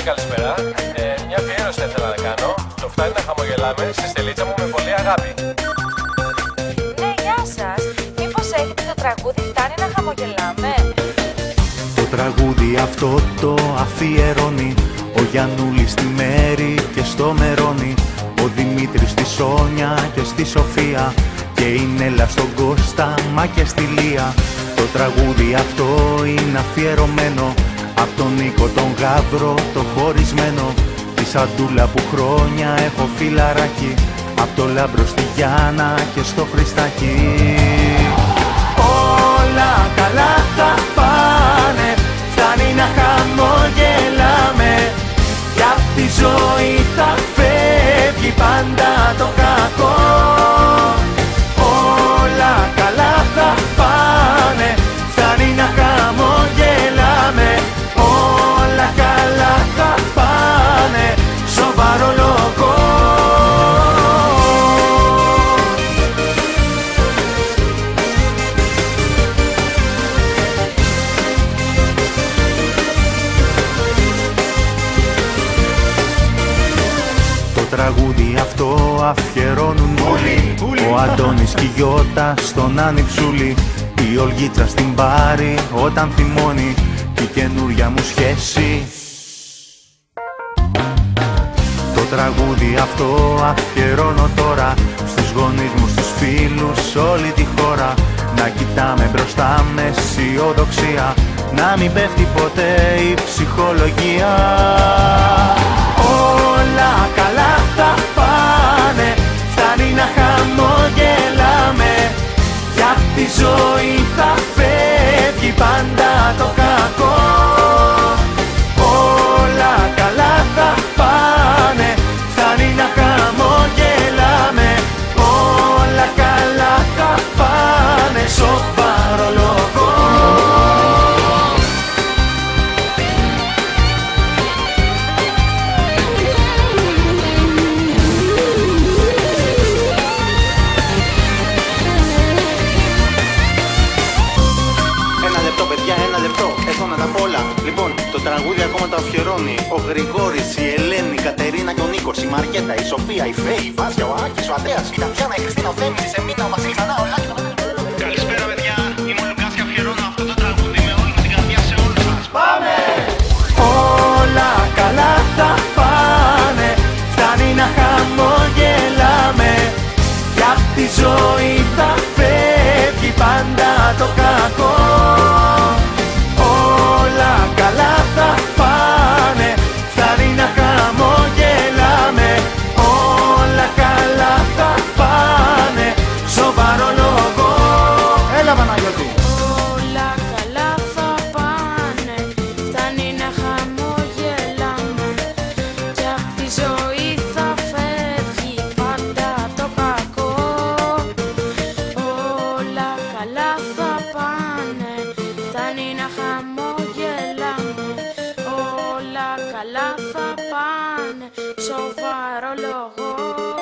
Ναι, καλησπέρα. Ε, μια αφιέρωση θα ήθελα να κάνω. Το φτάνει να χαμογελάμε στη στελίτσα μου με πολύ αγάπη. Ναι, γεια σας. Μήπως έχετε το τραγούδι «Φτάνει να χαμογελάμε» Το τραγούδι αυτό το αφιερώνει Ο Γιαννούλης στη Μέρη και στο Μερώνη Ο Δημήτρης στη Σόνια και στη Σοφία Και η Νέλα στον Κώστα μα και στη Λία Το τραγούδι αυτό είναι αφιερωμένο Απ' τον Νίκο τον Γάβρο το χωρισμένο Τη Σαντούλα που χρόνια έχω φιλαράκι. Απ' το Λάμπρο στη Γιάννα και στο Χριστάκι. Όλα καλά θα πάνε Φτάνει να χαμογελάμε. Κι απ' τη ζωή θα φεύγει πάντα το κακό τραγούδι αυτό αφιερώνουν όλοι. Ο Αντώνης και η Γιώτα στον Ανιψούλη Η Ολγίτσα στην Πάρη όταν θυμώνει Και η καινούρια μου σχέση. Το τραγούδι αυτό αφιερώνω τώρα Στους γονείς μου, στους φίλους, όλη τη χώρα. Να κοιτάμε μπροστά με αισιοδοξία Να μην πέφτει ποτέ η ψυχολογία ζωή θα φεύγει πάντα Έχω να τα πω όλα. Λοιπόν, το τραγούδι ακόμα το αφιερώνει. Ο Γρηγόρης, η Ελένη, η Κατερίνα και ο Νίκος, η Μαριέτα, η Σοφία, η Φέη, η Βάσια, ο Άκης, ο Αντέας, η Τατιάνα, η Χριστίνα, ο Θέμης, η Σεμίνα, ο Βασίλης, Ανά, ο Λάκης, ο Καλησπέρα, παιδιά. Είμαι ο Λουκάς και αφιερώνω αυτό το τραγούδι με όλη μου την καρδιά σε όλους σας. Πάμε! Όλα καλά θα πάνε Φτάνει να χαμογελάμε Κι απ' τη ζωή θα φεύγει πάντα το κακό Σοβαρό λόγο